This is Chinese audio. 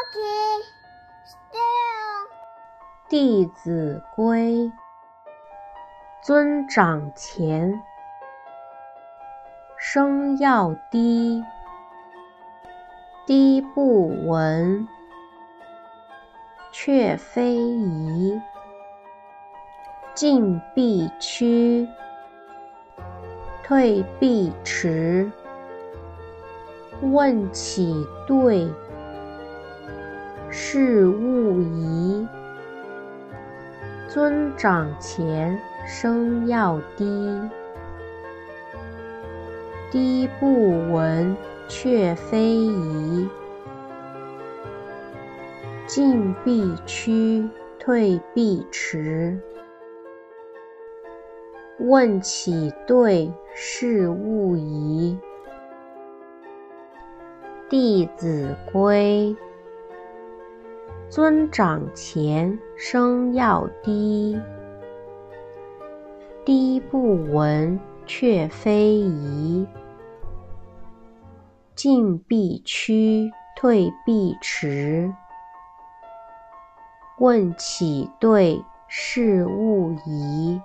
《弟子规》尊长前，声要低，低不闻，却非宜；进必趋，退必迟。问起对，事勿疑。尊长前，声要低，低不闻，却非宜；进必趋，退必迟。问起对，事勿疑。《弟子规》尊长前，声要低，低不闻，却非宜；进必趋，退必迟。问起对，视勿疑。